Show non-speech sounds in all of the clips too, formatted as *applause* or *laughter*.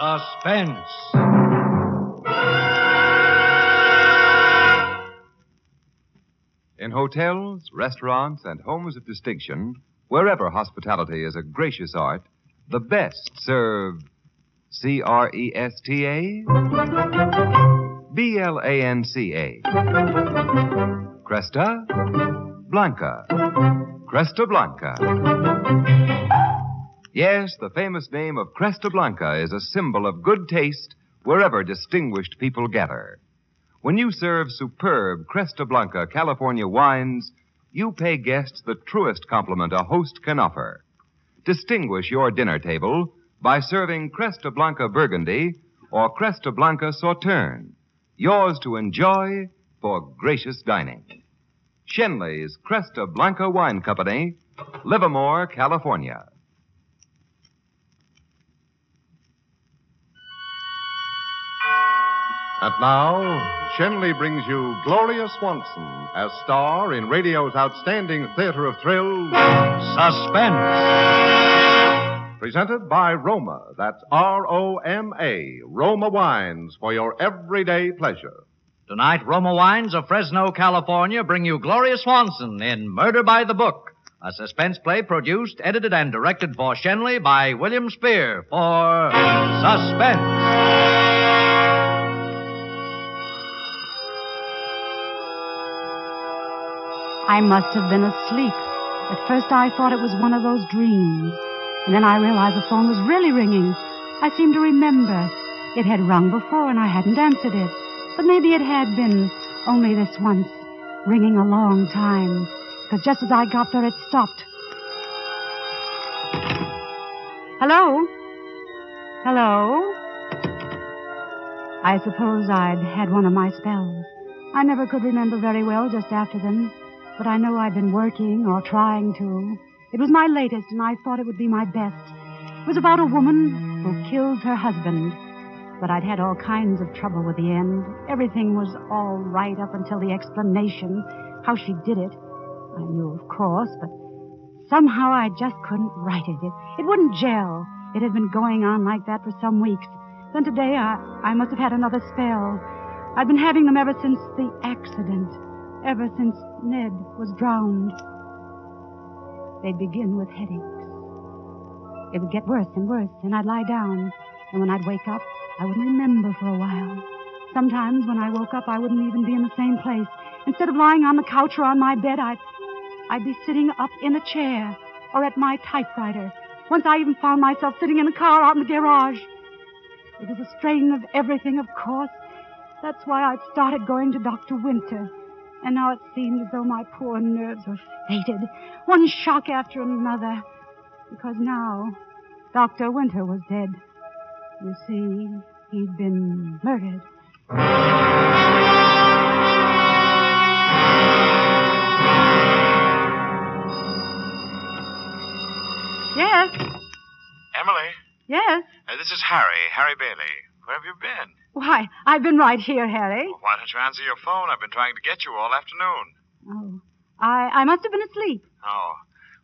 Suspense. In hotels, restaurants, and homes of distinction, wherever hospitality is a gracious art, the best serve C R E S T A B L A N C A. Cresta Blanca. Cresta Blanca. Yes, the famous name of Cresta Blanca is a symbol of good taste wherever distinguished people gather. When you serve superb Cresta Blanca California wines, you pay guests the truest compliment a host can offer. Distinguish your dinner table by serving Cresta Blanca Burgundy or Cresta Blanca Sauterne, yours to enjoy for gracious dining. Schenley's Cresta Blanca Wine Company, Livermore, California. And now, Schenley brings you Gloria Swanson as star in radio's outstanding theater of thrills, Suspense. presented by Roma. That's R O M A, Roma Wines for your everyday pleasure. Tonight, Roma Wines of Fresno, California bring you Gloria Swanson in Murder by the Book, a suspense play produced, edited, and directed for Schenley by William Spier for Suspense. I must have been asleep. At first I thought it was one of those dreams. And then I realized the phone was really ringing. I seemed to remember. It had rung before and I hadn't answered it. But maybe it had been only this once, ringing a long time. Because just as I got there, it stopped. Hello? Hello? I suppose I'd had one of my spells. I never could remember very well just after them, but I know I've been working or trying to. It was my latest, and I thought it would be my best. It was about a woman who kills her husband. But I'd had all kinds of trouble with the end. Everything was all right up until the explanation, how she did it. I knew, of course, but somehow I just couldn't write it. It, it wouldn't gel. It had been going on like that for some weeks. Then today I, I must have had another spell. I've been having them ever since the accident, ever since Ned was drowned. They'd begin with headaches. It would get worse and worse, and I'd lie down. And when I'd wake up, I wouldn't remember for a while. Sometimes when I woke up, I wouldn't even be in the same place. Instead of lying on the couch or on my bed, I'd, I'd be sitting up in a chair or at my typewriter. Once I even found myself sitting in a car out in the garage. It was a strain of everything, of course. That's why I'd started going to Dr. Winter. And now it seemed as though my poor nerves were fated, one shock after another. Because now, Dr. Winter was dead. You see, he'd been murdered. Yes, Emily, yes. uh, this is Harry, Harry Bailey. Where have you been? Why, I've been right here, Harry. Well, why don't you answer your phone? I've been trying to get you all afternoon. Oh, I, I must have been asleep. Oh.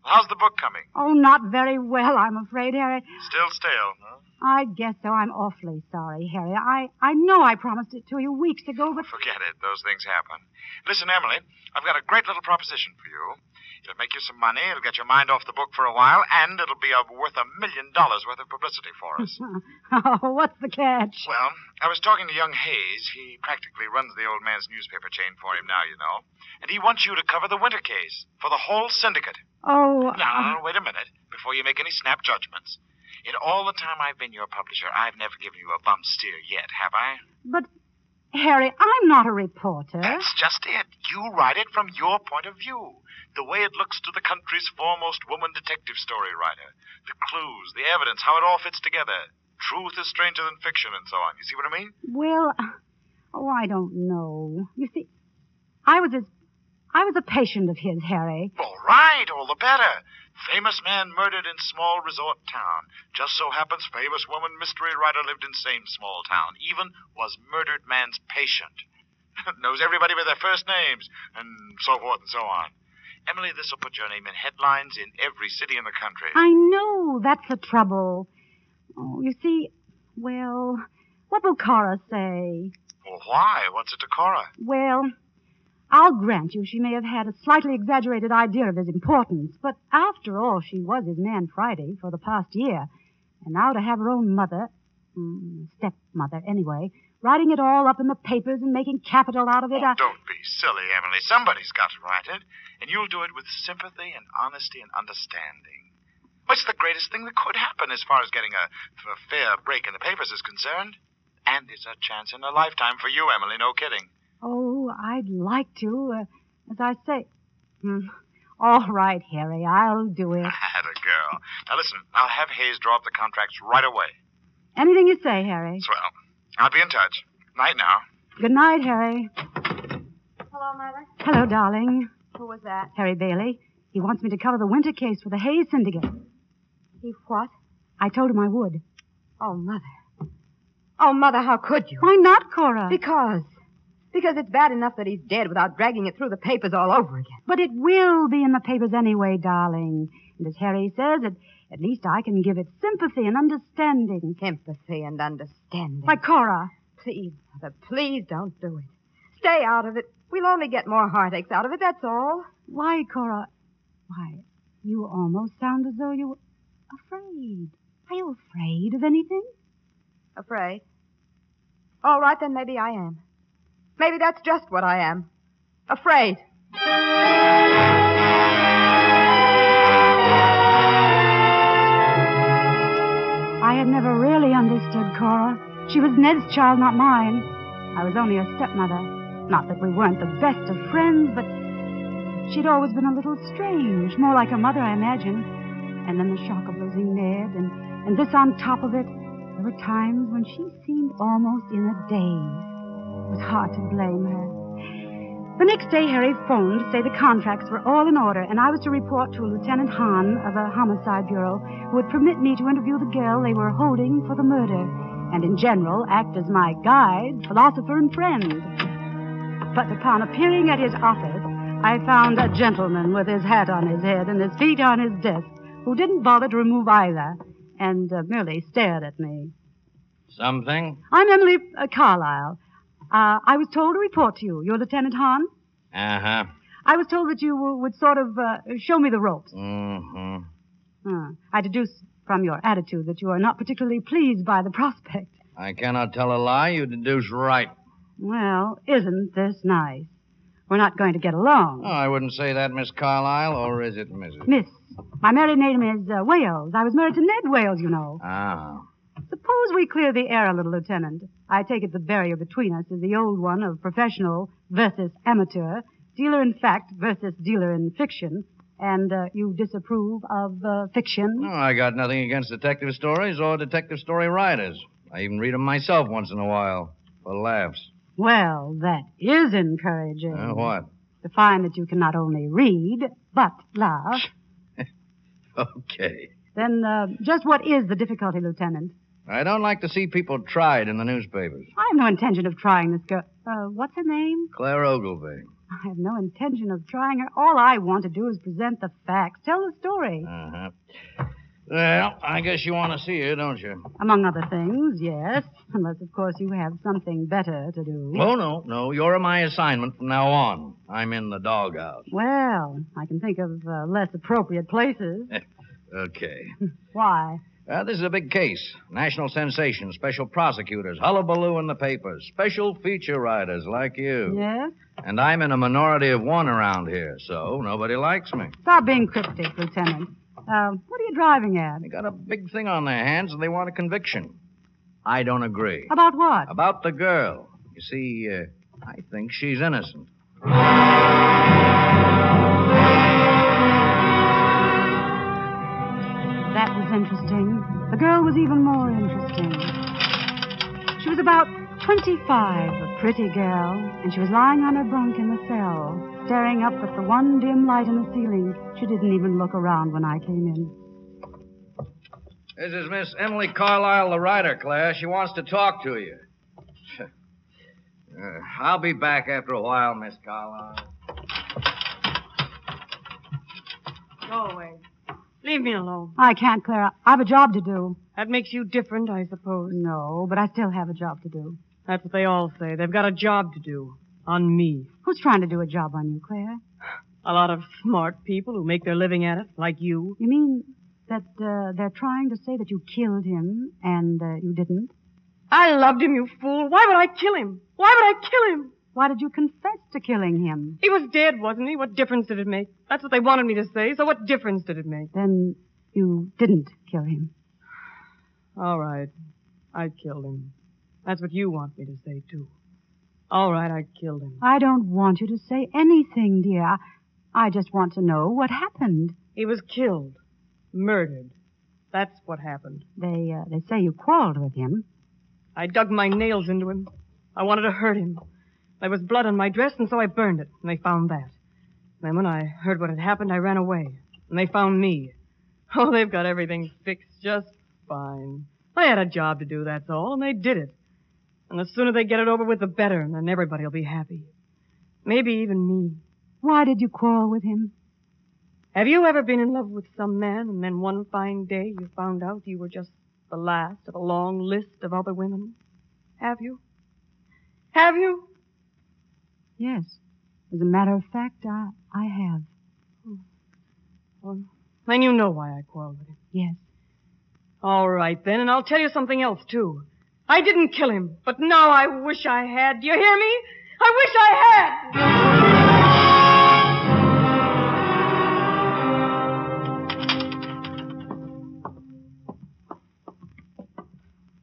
Well, how's the book coming? Oh, not very well, I'm afraid, Harry. Still stale, huh? I guess so. I'm awfully sorry, Harry. I, I know I promised it to you weeks ago, but Forget it. Those things happen. Listen, Emily, I've got a great little proposition for you. It'll make you some money, it'll get your mind off the book for a while, and it'll be uh, worth a million dollars worth of publicity for us. *laughs* oh, what's the catch? well, I was talking to young Hayes. He practically runs the old man's newspaper chain for him now, you know. And he wants you to cover the Winter case for the whole syndicate. Oh, No, no, no, wait a minute. Before you make any snap judgments. In all the time I've been your publisher, I've never given you a bum steer yet, have I? but Harry, I'm not a reporter. That's just it. You write it from your point of view. The way it looks to the country's foremost woman detective story writer. The clues, the evidence, how it all fits together. Truth is stranger than fiction and so on. You see what I mean? Well, oh, I don't know. You see, I was a, I was a patient of his, Harry. All right, all the better. Famous man murdered in small resort town. Just so happens famous woman mystery writer lived in same small town. Even was murdered man's patient. *laughs* Knows everybody by their first names, and so forth and so on. Emily, this will put your name in headlines in every city in the country. I know that's the trouble. Oh, you see, Well, what will Cora say? Well, why? What's it to Cora? Well, I'll grant you she may have had a slightly exaggerated idea of his importance, but after all, she was his man Friday for the past year. And now to have her own mother, mm, stepmother anyway, writing it all up in the papers and making capital out of it. Oh, I... don't be silly, Emily. Somebody's got to write it, and you'll do it with sympathy and honesty and understanding. What's the greatest thing that could happen as far as getting a, a fair break in the papers is concerned? And it's a chance in a lifetime for you, Emily, no kidding. Oh, I'd like to. Uh, as I say. Hmm. All right, Harry, I'll do it. I Had a girl. Now listen, I'll have Hayes draw up the contracts right away. Anything you say, Harry. Swell. I'll be in touch. Night now. Good night, Harry. Hello, Mother. Hello, darling. Who was that? Harry Bailey. He wants me to cover the Winter case for the Hayes Syndicate. He what? I told him I would. Oh, Mother. Oh, Mother, how could you? Why not, Cora? Because. Because it's bad enough that he's dead without dragging it through the papers all over again. But it will be in the papers anyway, darling. And as Harry says, it, at least I can give it sympathy and understanding. Sympathy and understanding. Why, Cora. Please, Mother, please don't do it. Stay out of it. We'll only get more heartaches out of it, that's all. Why, Cora? Why, you almost sound as though you were afraid. Are you afraid of anything? Afraid? All right, then maybe I am. Maybe that's just what I am. Afraid. I had never really understood Cora. She was Ned's child, not mine. I was only her stepmother. Not that we weren't the best of friends, but she'd always been a little strange, more like a mother, I imagine. And then the shock of losing Ned, and, and this on top of it. There were times when she seemed almost in a daze. It was hard to blame her. The next day, Harry phoned to say the contracts were all in order, and I was to report to Lieutenant Hahn of the Homicide Bureau, who would permit me to interview the girl they were holding for the murder, and in general act as my guide, philosopher, and friend. But upon appearing at his office, I found a gentleman with his hat on his head and his feet on his desk, who didn't bother to remove either, and uh, merely stared at me. Something? I'm Emily uh, Carlyle. Uh, I was told to report to you. You're Lieutenant Hahn? Uh huh. I was told that you would sort of uh, show me the ropes. Mm hmm. Uh, I deduce from your attitude that you are not particularly pleased by the prospect. I cannot tell a lie. You deduce right. Well, isn't this nice? We're not going to get along. Oh, I wouldn't say that, Miss Carlyle, or is it Mrs.? Miss, my married name is uh, Wales. I was married to Ned Wales, you know. Ah. Suppose we clear the air a little, Lieutenant. I take it the barrier between us is the old one of professional versus amateur, dealer in fact versus dealer in fiction, and uh, you disapprove of uh, fiction. No, I got nothing against detective stories or detective story writers. I even read 'em myself once in a while for laughs. Well, that is encouraging. Uh, what? To find that you can not only read, but laugh. *laughs* Okay. Then uh, just what is the difficulty, Lieutenant? I don't like to see people tried in the newspapers. I have no intention of trying this girl. Uh, what's her name? Claire Ogilvy. I have no intention of trying her. All I want to do is present the facts, tell the story. Uh huh. Well, I guess you want to see her, don't you? Among other things, yes. Unless, of course, you have something better to do. Oh, no, no. You're my assignment from now on. I'm in the doghouse. Well, I can think of uh, less appropriate places. *laughs* Okay. *laughs* Why? Uh, this is a big case. National sensation, special prosecutors, hullabaloo in the papers, special feature writers like you. Yes? And I'm in a minority of one around here, so nobody likes me. Stop being cryptic, Lieutenant. Uh, what are you driving at? They got a big thing on their hands and they want a conviction. I don't agree. About what? About the girl. You see, uh, I think she's innocent. Interesting. The girl was even more interesting. She was about 25, a pretty girl, and she was lying on her bunk in the cell, staring up at the one dim light in the ceiling. She didn't even look around when I came in. This is Miss Emily Carlyle, the writer, Claire. She wants to talk to you. *laughs* Uh, I'll be back after a while, Miss Carlyle. Go away. Leave me alone. I can't, Clara. I have a job to do. That makes you different, I suppose. No, but I still have a job to do. That's what they all say. They've got a job to do. On me. Who's trying to do a job on you, Claire? A lot of smart people who make their living at it, like you. You mean that uh, they're trying to say that you killed him and uh, you didn't? I loved him, you fool. Why would I kill him? Why would I kill him? Why did you confess to killing him? He was dead, wasn't he? What difference did it make? That's what they wanted me to say, so what difference did it make? Then you didn't kill him. All right. I killed him. That's what you want me to say, too. All right, I killed him. I don't want you to say anything, dear. I, just want to know what happened. He was killed. Murdered. That's what happened. They uh, they say you quarreled with him. I dug my nails into him. I wanted to hurt him. There was blood on my dress, and so I burned it, and they found that. Then when I heard what had happened, I ran away, and they found me. *laughs* Oh, they've got everything fixed just fine. I had a job to do, that's all, and they did it. And the sooner they get it over with, the better, and then everybody will be happy. Maybe even me. Why did you quarrel with him? Have you ever been in love with some man, and then one fine day you found out you were just the last of a long list of other women? Have you? Have you? Yes. As a matter of fact, I, I have. Hmm. Well, then you know why I quarreled with him. Yes. All right, then, and I'll tell you something else, too. I didn't kill him, but now I wish I had. Do you hear me? I wish I had!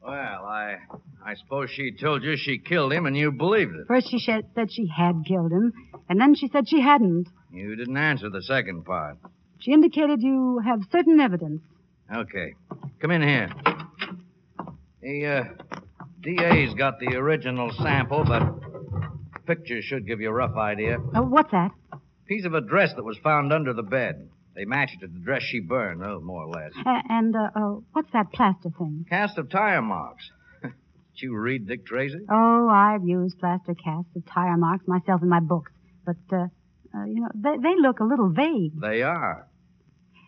Well, I I suppose she told you she killed him and you believed it. First she said she had killed him, and then she said she hadn't. You didn't answer the second part. She indicated you have certain evidence. Okay. Come in here. The uh, DA's got the original sample, but pictures should give you a rough idea. Oh, what's that? Piece of a dress that was found under the bed. They matched it to the dress she burned, oh, more or less. A- and, uh, oh, what's that plaster thing? Cast of tire marks. Did you read Dick Tracy? Oh, I've used plaster casts of tire marks myself in my books. But, uh, uh, you know, they, they look a little vague. They are.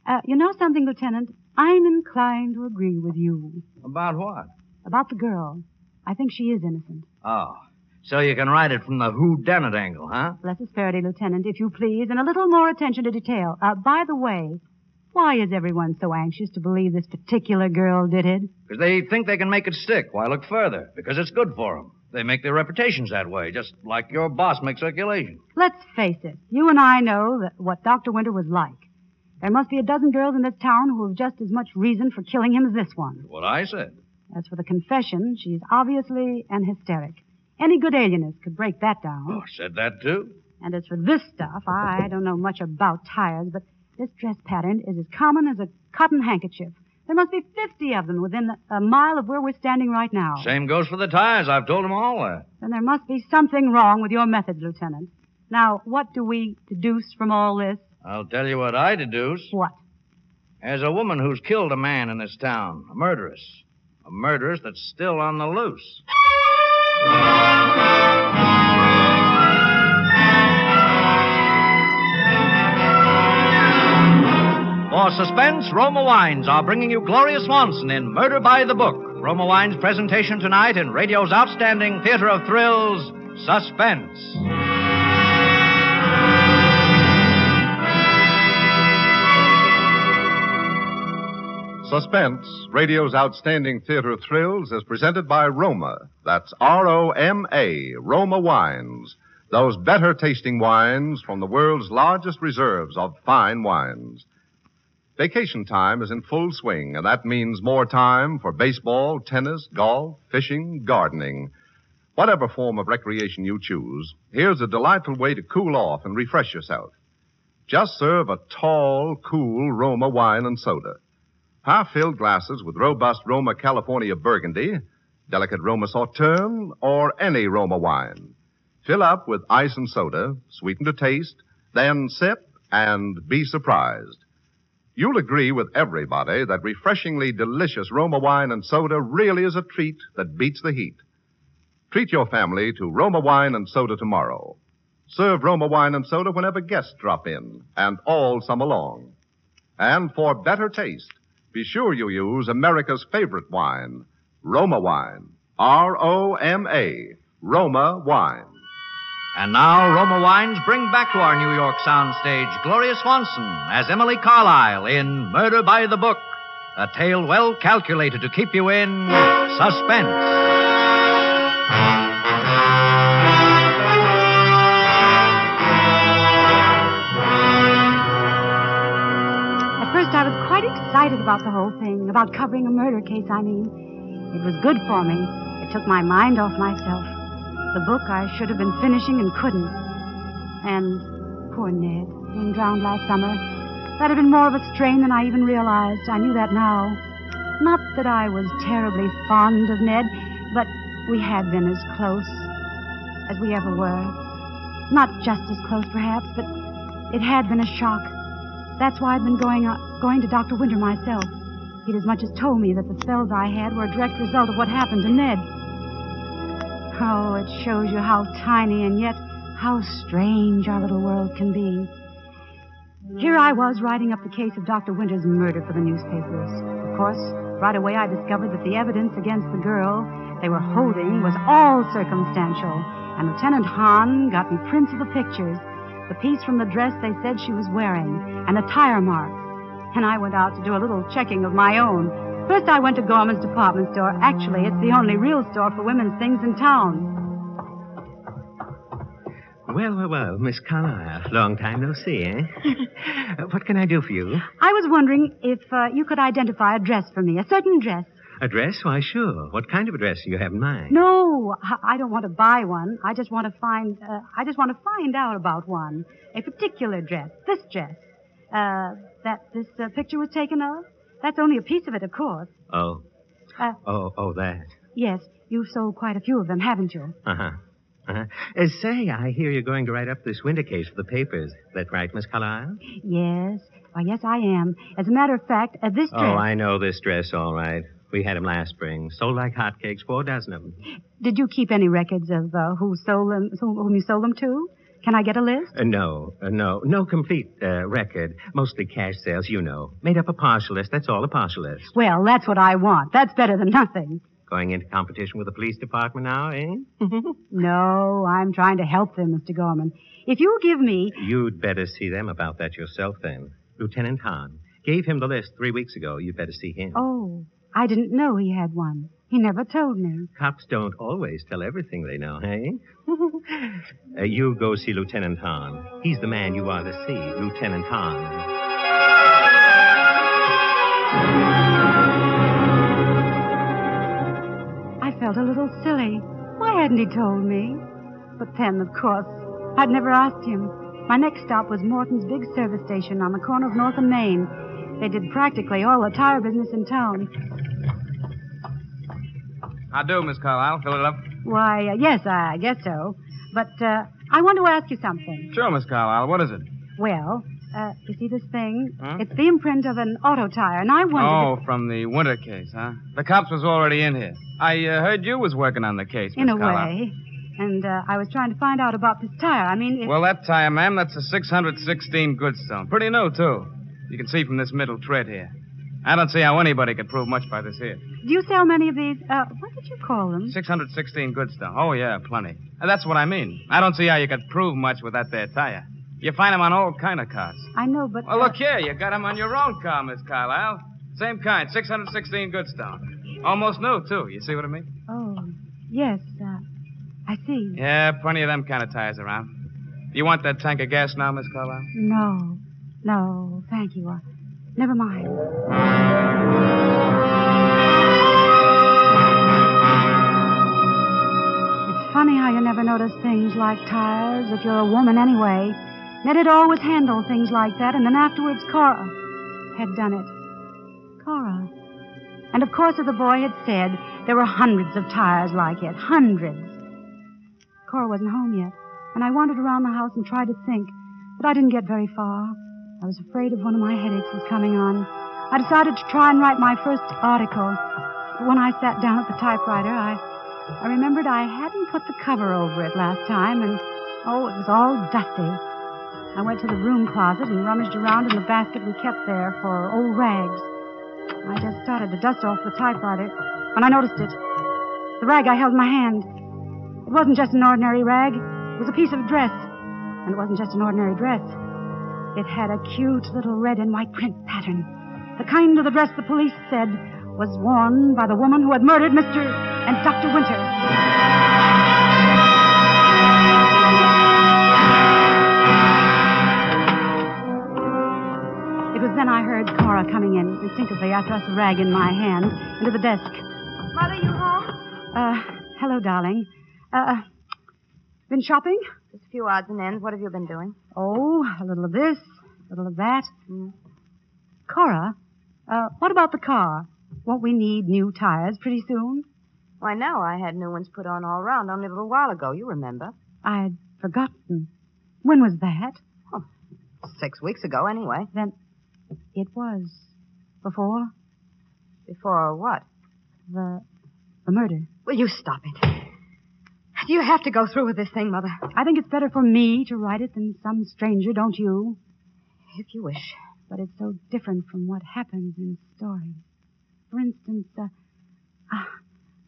Uh, you know something, Lieutenant? I'm inclined to agree with you. About what? About the girl. I think she is innocent. Oh. So you can write it from the who done it angle, huh? Less asperity, Lieutenant, if you please, and a little more attention to detail. Uh, by the way, why is everyone so anxious to believe this particular girl did it? Because they think they can make it stick. Why look further? Because it's good for them. They make their reputations that way, just like your boss makes circulation. Let's face it. You and I know that what Dr. Winter was like. There must be a dozen girls in this town who have just as much reason for killing him as this one. What I said. As for the confession, she's obviously an hysteric. Any good alienist could break that down. Oh, said that too. And as for this stuff, I don't know much about tires, but this dress pattern is as common as a cotton handkerchief. There must be 50 of them within a mile of where we're standing right now. Same goes for the tires. I've told them all that. Then there must be something wrong with your methods, Lieutenant. Now, what do we deduce from all this? I'll tell you what I deduce. What? There's a woman who's killed a man in this town, a murderess. A murderess that's still on the loose. For suspense, Roma Wines are bringing you Gloria Swanson in Murder by the Book. Roma Wines' presentation tonight in radio's outstanding theater of thrills, Suspense. Suspense, radio's outstanding theater of thrills, is presented by Roma. That's R O M A, Roma Wines. Those better tasting wines from the world's largest reserves of fine wines. Vacation time is in full swing, and that means more time for baseball, tennis, golf, fishing, gardening. Whatever form of recreation you choose, here's a delightful way to cool off and refresh yourself. Just serve a tall, cool Roma wine and soda. Half filled glasses with robust Roma California Burgundy, delicate Roma Sauterne, or any Roma wine. Fill up with ice and soda, sweeten to taste, then sip and be surprised. You'll agree with everybody that refreshingly delicious Roma wine and soda really is a treat that beats the heat. Treat your family to Roma wine and soda tomorrow. Serve Roma wine and soda whenever guests drop in, and all summer long. And for better taste, be sure you use America's favorite wine, Roma wine. R O M A. Roma wine. And now, Roma Wines bring back to our New York soundstage Gloria Swanson as Emily Carlyle in Murder by the Book, a tale well calculated to keep you in suspense. At first, I was quite excited about the whole thing, about covering a murder case, I mean. It was good for me. It took my mind off myself. The book I should have been finishing and couldn't. And poor Ned, being drowned last summer. That had been more of a strain than I even realized. I knew that now. Not that I was terribly fond of Ned, but we had been as close as we ever were. Not just as close, perhaps, but it had been a shock. That's why I'd been going uh, going to Dr. Winter myself. He'd as much as told me that the spells I had were a direct result of what happened to Ned. Oh, it shows you how tiny and yet how strange our little world can be. Here I was writing up the case of Dr. Winter's murder for the newspapers. Of course, right away I discovered that the evidence against the girl they were holding was all circumstantial, and Lieutenant Hahn got me prints of the pictures, the piece from the dress they said she was wearing, and the tire marks. And I went out to do a little checking of my own. First, I went to Gorman's department store. Actually, it's the only real store for women's things in town. Well, well, well, Miss Carlyle. Long time no see, eh? *laughs* what can I do for you? I was wondering if uh, you could identify a dress for me, a certain dress. A dress? Why, sure. What kind of a dress do you have in mind? No, I don't want to buy one. I just want to find. Uh, I just want to find out about one, a particular dress. This dress, uh, that this uh, picture was taken of. That's only a piece of it, of course. Oh. Uh, Oh, oh, that. yes, you've sold quite a few of them, haven't you? Uh-huh. Uh-huh. Uh, say, I hear you're going to write up this Winter case for the papers. That right, Miss Carlyle? Yes. Why, yes, I am. As a matter of fact, uh, this dress. Oh, I know this dress all right. We had had 'em last spring. Sold like hotcakes, four dozen of 'em. Did you keep any records of uh, who sold them, who- whom you sold them to? Can I get a list? Uh, no, uh, no, no complete uh, record. Mostly cash sales, you know. Made up a partial list. That's all, a partial list. Well, that's what I want. That's better than nothing. Going into competition with the police department now, eh? *laughs* No, I'm trying to help them, Mr. Gorman. If you'll give me. You'd better see them about that yourself then. Lieutenant Hahn. Gave him the list three weeks ago. You'd better see him. Oh, I didn't know he had one. He never told me. Cops don't always tell everything they know, hey? *laughs* uh, you go see Lieutenant Hahn. He's the man you are to see, Lieutenant Hahn. I felt a little silly. Why hadn't he told me? But then, of course, I'd never asked him. My next stop was Morton's big service station on the corner of North and Main. They did practically all the tire business in town. How do, Miss Carlyle? Fill it up? Why, uh, yes, I guess so. But uh, I want to ask you something. Sure, Miss Carlyle. What is it? Well, uh, you see this thing? Huh? It's the imprint of an auto tire, and I wondered. Oh, from the Winter case, huh? The cops was already in here. I uh, heard you was working on the case, if, in a Carlyle. way. And uh, I was trying to find out about this tire. I mean, if... Well, that tire, ma'am, that's a 616 Goodstone. Pretty new, too. You can see from this middle tread here. I don't see how anybody could prove much by this here. do you sell many of these? Uh, what did you call them? 616 Goodstone. Oh, yeah, plenty. That's what I mean. I don't see how you could prove much with that there tire. You find them on all kind of cars. I know, but. Well, uh, look here. You got them on your own car, Miss Carlyle. Same kind, 616 Goodstone. Almost new, too. You see what I mean? Oh, yes. Uh, I see. Yeah, plenty of them kind of tires around. You want that tank of gas now, Miss Carlyle? No, no, thank you. Uh, never mind. It's funny how you never notice things like tires if you're a woman anyway. Ned had always handled things like that, and then afterwards Cora had done it. Cora. And of course, as the boy had said, there were hundreds of tires like it. Hundreds. Cora wasn't home yet, and I wandered around the house and tried to think, but I didn't get very far. I was afraid of one of my headaches was coming on. I decided to try and write my first article. But when I sat down at the typewriter, I, I remembered I hadn't put the cover over it last time, and oh, it was all dusty. I went to the broom closet and rummaged around in the basket we kept there for old rags. I just started to dust off the typewriter when I noticed it. The rag I held in my hand. It wasn't just an ordinary rag. It was a piece of dress. And it wasn't just an ordinary dress. It had a cute little red and white print pattern. The kind of the dress the police said was worn by the woman who had murdered Mr. and Dr. Winter. It was then I heard Cora coming in. Instinctively, I thrust the rag in my hand into the desk. Mother, you home? Uh, hello, darling. Uh, been shopping? A few odds and ends. What have you been doing? Oh, a little of this, a little of that. Cora, uh, what about the car? Won't we need new tires pretty soon? Why, no. I had new ones put on all round only a little while ago. You remember. I'd forgotten. When was that? Six weeks ago, anyway. Then it was before Before what? the the murder. Will you stop it? Do you have to go through with this thing, Mother? I think it's better for me to write it than some stranger, don't you? If you wish. But it's so different from what happens in stories. For instance, uh, ah,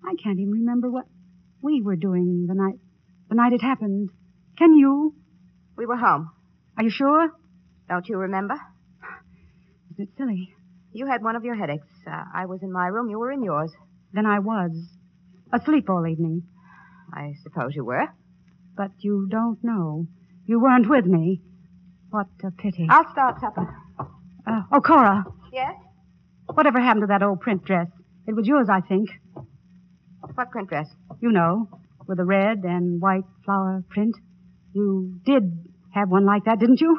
I can't even remember what we were doing the night the night it happened. Can you? We were home. Are you sure? Don't you remember? Isn't it silly? You had one of your headaches. Uh, I was in my room. You were in yours. Then I was asleep all evening. I suppose you were. But you don't know. You weren't with me. What a pity. I'll start supper. Uh, oh, Cora, Yes? whatever happened to that old print dress? It was yours, I think. What print dress? You know, with a red and white flower print. You did have one like that, didn't you?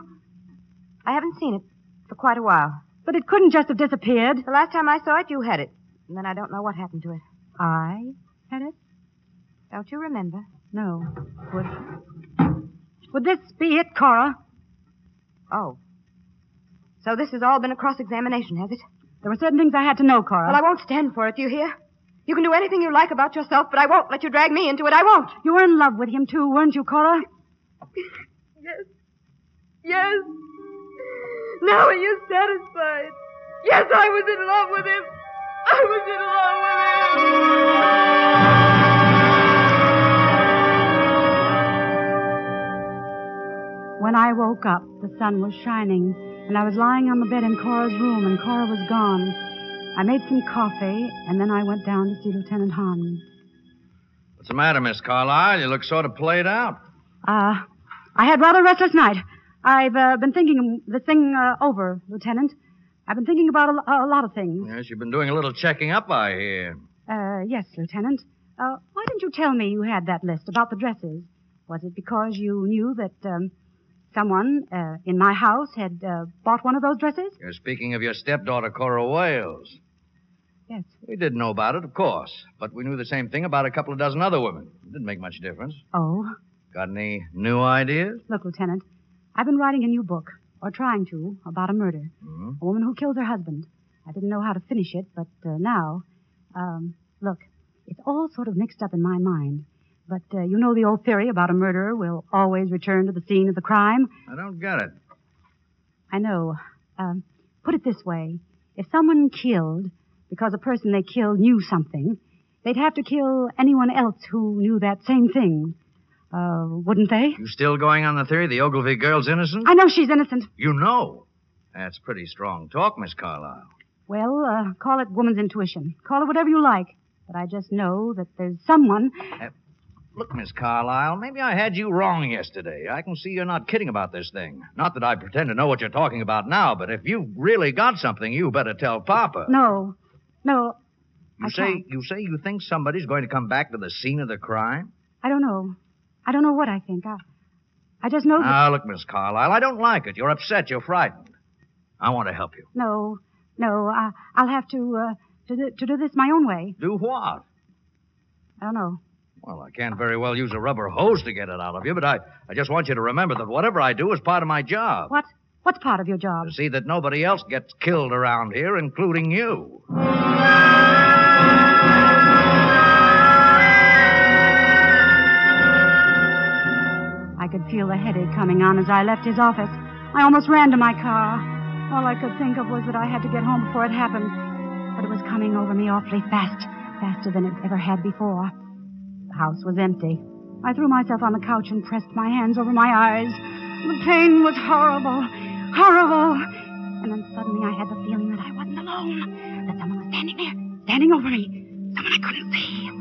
I haven't seen it for quite a while. But it couldn't just have disappeared. The last time I saw it, you had it. And then I don't know what happened to it. I had it? Don't you remember? No. Would, would this be it, Cora? Oh. So this has all been a cross examination, has it? There were certain things I had to know, Cora. Well, I won't stand for it, do you hear? You can do anything you like about yourself, but I won't let you drag me into it. I won't. You were in love with him, too, weren't you, Cora? Yes. Yes. Now are you satisfied? Yes, I was in love with him. I was in When I woke up, the sun was shining, and I was lying on the bed in Cora's room, and Cora was gone. I made some coffee, and then I went down to see Lieutenant Hahn. What's the matter, Miss Carlyle? You look sort of played out. Uh, I had rather a restless night. I've uh, been thinking this thing uh, over, Lieutenant. I've been thinking about a, a lot of things. Yes, you've been doing a little checking up, I hear. Uh, yes, Lieutenant. Uh, why didn't you tell me you had that list about the dresses? Was it because you knew that um, someone uh, in my house had uh, bought one of those dresses? You're speaking of your stepdaughter, Cora Wales. Yes. We didn't know about it, of course, but we knew the same thing about a couple of dozen other women. It didn't make much difference. Oh, Got any new ideas? look, Lieutenant. I've been writing a new book, or trying to, about a murder. Hmm? A woman who killed her husband. I didn't know how to finish it, but uh, now, um, look, it's all sort of mixed up in my mind. But uh, you know the old theory about a murderer will always return to the scene of the crime. I don't get it. I know. Um, put it this way: if someone killed because a person they killed knew something, they'd have to kill anyone else who knew that same thing. Uh, wouldn't they? You still going on the theory the Ogilvy girl's innocent? I know she's innocent. You know. That's pretty strong talk, Miss Carlyle. Well, uh, call it woman's intuition. Call it whatever you like. But I just know that there's someone. Look, Miss Carlyle, maybe I had you wrong yesterday. I can see you're not kidding about this thing. Not that I pretend to know what you're talking about now, but if you've really got something, you better tell Papa. No, no, You I say can't. you say you think somebody's going to come back to the scene of the crime? I don't know. I don't know what I think. I, I just know that. Now, look, Miss Carlyle, I don't like it. You're upset. You're frightened. I want to help you. No, no. I, I'll have to uh, to do, to do this my own way. Do what? I don't know. Well, I can't very well use a rubber hose to get it out of you, but I, I just want you to remember that whatever I do is part of my job. What? What's part of your job? To see that nobody else gets killed around here, including you. I could feel the headache coming on as I left his office. I almost ran to my car. All I could think of was that I had to get home before it happened. but it was coming over me awfully fast, faster than it ever had before. House was empty. I threw myself on the couch and pressed my hands over my eyes. The pain was horrible, horrible. And then suddenly I had the feeling that I wasn't alone, that someone was standing there, standing over me, someone I couldn't see.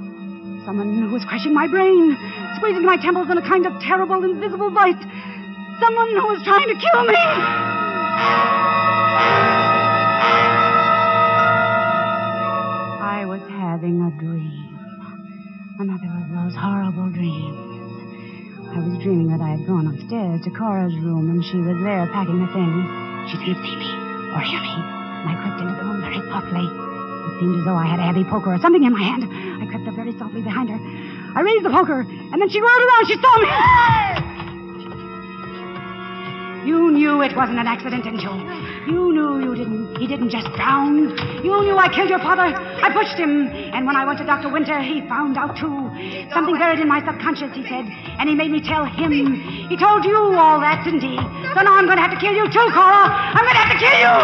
Someone who was crushing my brain, squeezing my temples in a kind of terrible, invisible vice. Someone who was trying to kill me. I was having a dream. Another of those horrible dreams. I was dreaming that I had gone upstairs to Cora's room and she was there packing her things. She didn't see me or hear me, and I crept into the room very softly. It seemed as though I had a heavy poker or something in my hand. I crept up very softly behind her. I raised the poker, and then she whirled around. She saw me. You knew it wasn't an accident, didn't you? You knew you didn't. He didn't just drown. You knew I killed your father. I pushed him, and when I went to Dr. Winter, he found out too. Something buried in my subconscious, he said, and he made me tell him. He told you all that, didn't he? So now I'm going to have to kill you too, Cora. I'm going to have to kill you.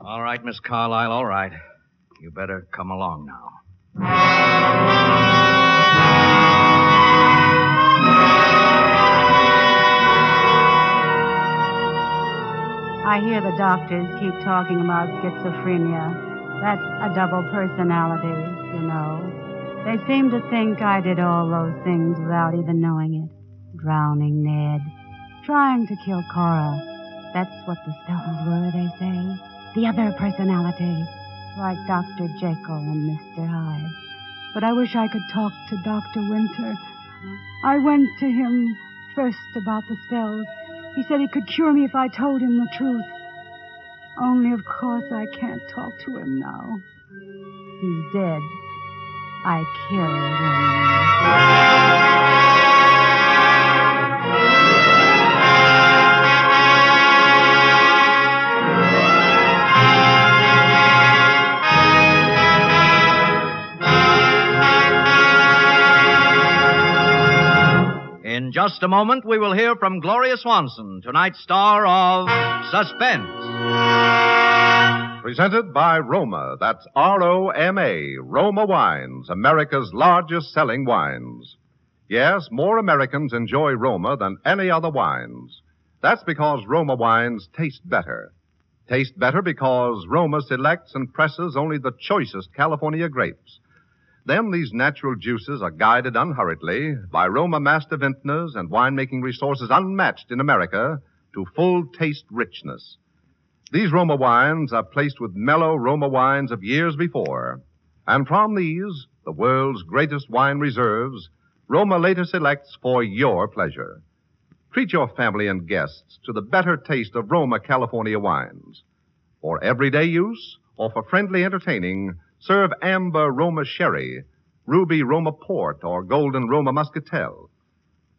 All right, Miss Carlyle, all right. You better come along now. I hear the doctors keep talking about schizophrenia. That's a double personality, you know. They seem to think I did all those things without even knowing it. Drowning Ned. Trying to kill Cora. That's what the spells were, they say. The other personality. Like Dr. Jekyll and Mr. Hyde. But I wish I could talk to Dr. Winter. I went to him first about the spells. He said he could cure me if I told him the truth. Only, of course, I can't talk to him now. He's dead. I In just a moment, we will hear from Gloria Swanson, tonight's star of Suspense. Presented by Roma. That's R O M A. Roma Wines, America's largest selling wines. Yes, more Americans enjoy Roma than any other wines. That's because Roma wines taste better. Taste better because Roma selects and presses only the choicest California grapes. Then these natural juices are guided unhurriedly by Roma master vintners and winemaking resources unmatched in America to full taste richness. These Roma wines are placed with mellow Roma wines of years before. And from these, the world's greatest wine reserves, Roma later selects for your pleasure. Treat your family and guests to the better taste of Roma California wines. For everyday use or for friendly entertaining, serve amber Roma sherry, ruby Roma port, or golden Roma muscatel.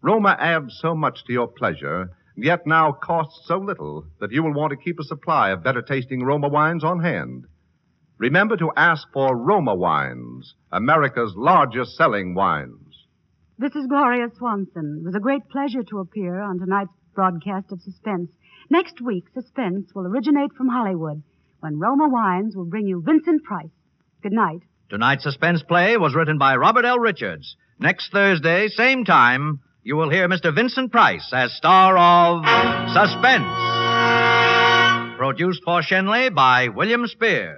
Roma adds so much to your pleasure, yet now costs so little that you will want to keep a supply of better tasting Roma wines on hand. Remember to ask for Roma wines, America's largest selling wines. This is Gloria Swanson. It was a great pleasure to appear on tonight's broadcast of Suspense. Next week, Suspense will originate from Hollywood when Roma Wines will bring you Vincent Price. Good night. Tonight's suspense play was written by Robert L. Richards. Next Thursday, same time, you will hear Mr. Vincent Price as star of Suspense. Produced for Schenley by William Spier.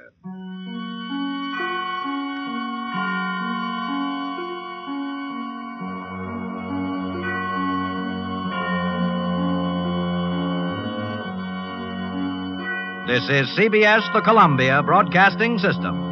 This is CBS, the Columbia Broadcasting System.